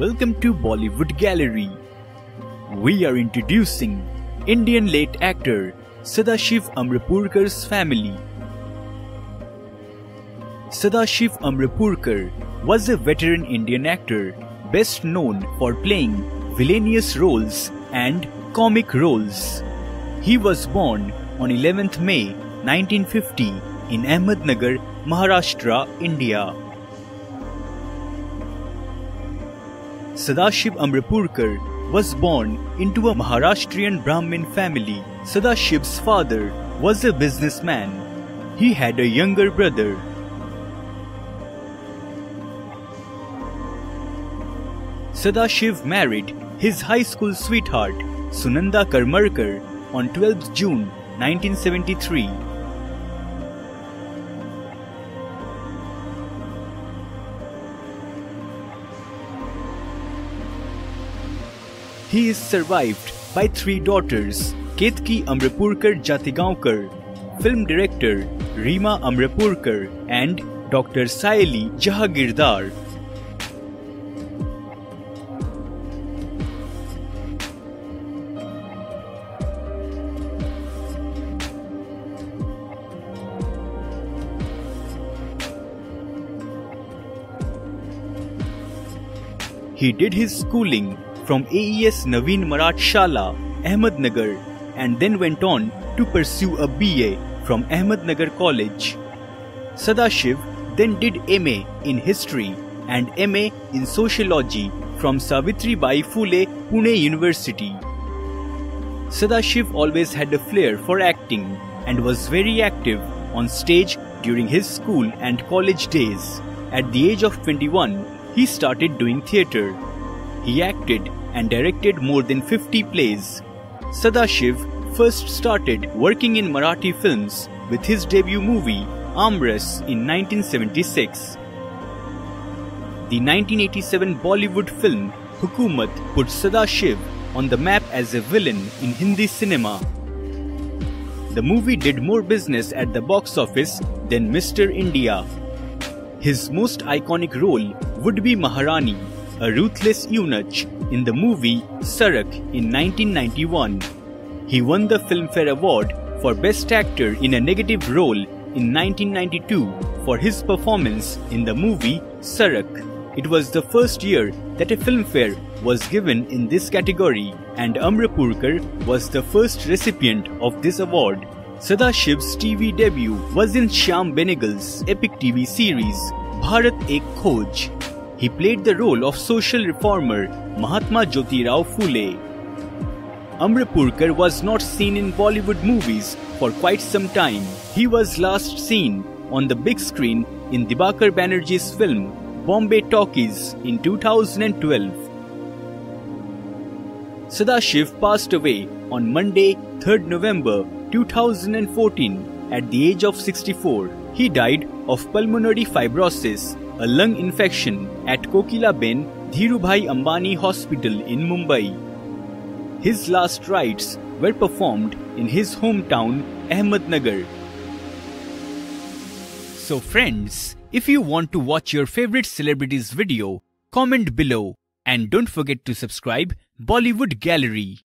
Welcome to Bollywood Gallery. We are introducing Indian late actor Sadashiv Amrapurkar's family. Sadashiv Amrapurkar was a veteran Indian actor best known for playing villainous roles and comic roles. He was born on 11th May 1950 in Ahmednagar, Maharashtra, India. Sadashiv Amrapurkar was born into a Maharashtrian Brahmin family. Sadashiv's father was a businessman. He had a younger brother. Sadashiv married his high school sweetheart Sunanda Karmarkar on 12 June 1973. He is survived by three daughters Ketaki Amrapurkar Jategaonkar, film director Rima Amrapurkar, and Dr. Sayali Jahagirdar. He did his schooling from AES Naveen Marathi Shala, Ahmednagar, and then went on to pursue a BA from Ahmednagar College. Sadashiv then did MA in History and MA in Sociology from Savitri Bai Phule Pune University. Sadashiv always had a flair for acting and was very active on stage during his school and college days. At the age of 21, he started doing theatre. He acted and directed more than 50 plays. Sadashiv first started working in Marathi films with his debut movie Amras in 1976. The 1987 Bollywood film Hukumat put Sadashiv on the map as a villain in Hindi cinema. The movie did more business at the box office than Mr. India. His most iconic role would be Maharani, a ruthless eunuch in the movie Sadak in 1991. He won the Filmfare Award for Best Actor in a Negative Role in 1992 for his performance in the movie Sadak. It was the first year that a Filmfare was given in this category and Amrapurkar was the first recipient of this award. Sadashiv's TV debut was in Shyam Benegal's epic TV series Bharat Ek Khoj. He played the role of social reformer Mahatma Jyotirao Phule. Amrapurkar was not seen in Bollywood movies for quite some time. He was last seen on the big screen in Dibakar Banerjee's film Bombay Talkies in 2012. Sadashiv passed away on Monday, 3rd November 2014 at the age of 64. He died of pulmonary fibrosis, a lung infection at Kokilaben Dhirubhai Ambani Hospital in Mumbai. His last rites were performed in his hometown Ahmednagar. So friends, if you want to watch your favorite celebrities video, comment below and don't forget to subscribe Bollywood Gallery.